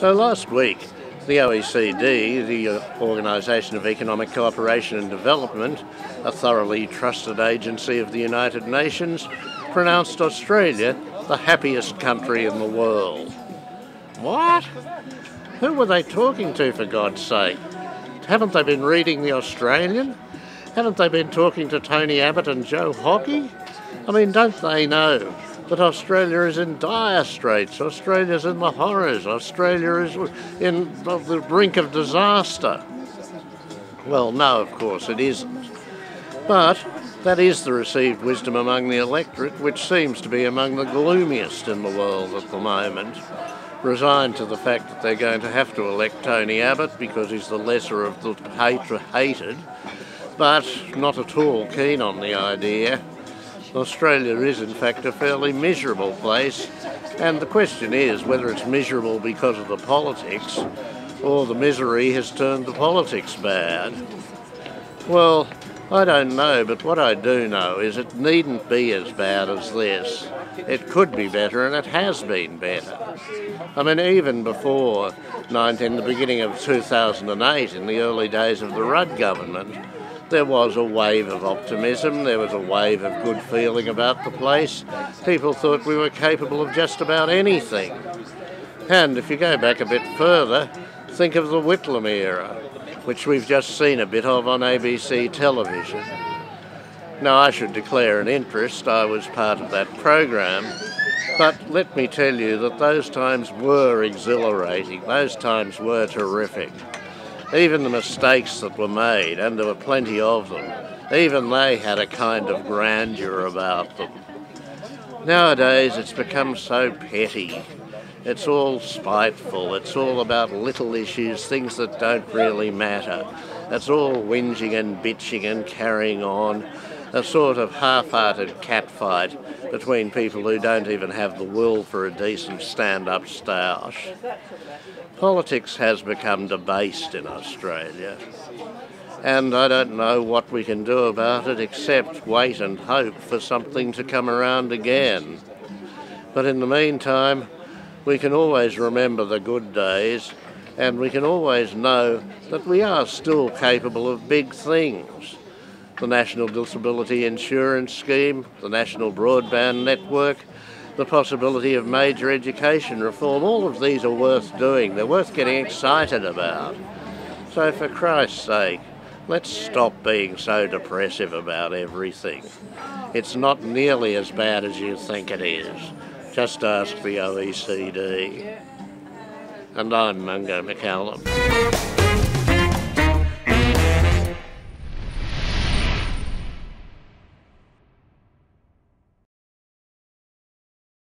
So last week, the OECD, the uh, Organisation of Economic Cooperation and Development, a thoroughly trusted agency of the United Nations, pronounced Australia the happiest country in the world. What? Who were they talking to, for God's sake? Haven't they been reading The Australian? Haven't they been talking to Tony Abbott and Joe Hockey? I mean, don't they know that Australia is in dire straits. Australia's in the horrors. Australia is in the brink of disaster. Well, no, of course it isn't. But that is the received wisdom among the electorate, which seems to be among the gloomiest in the world at the moment. Resigned to the fact that they're going to have to elect Tony Abbott because he's the lesser of the hated, but not at all keen on the idea. Australia is in fact a fairly miserable place, and the question is whether it's miserable because of the politics or the misery has turned the politics bad. Well, I don't know, but what I do know is it needn't be as bad as this. It could be better, and it has been better. I mean, even before 19, the beginning of 2008, in the early days of the Rudd government, there was a wave of optimism, there was a wave of good feeling about the place. People thought we were capable of just about anything. And if you go back a bit further, think of the Whitlam era, which we've just seen a bit of on ABC television. Now, I should declare an interest, I was part of that program, but let me tell you that those times were exhilarating, those times were terrific. Even the mistakes that were made, and there were plenty of them, even they had a kind of grandeur about them. Nowadays it's become so petty. It's all spiteful. It's all about little issues, things that don't really matter. It's all whinging and bitching and carrying on. A sort of half hearted catfight between people who don't even have the will for a decent stand up stoush. Politics has become debased in Australia, and I don't know what we can do about it except wait and hope for something to come around again. But in the meantime, we can always remember the good days and we can always know that we are still capable of big things the National Disability Insurance Scheme, the National Broadband Network, the possibility of major education reform. All of these are worth doing, they're worth getting excited about. So, for Christ's sake, let's stop being so depressive about everything. It's not nearly as bad as you think it is. Just ask the OECD. And I'm Mungo McCallum.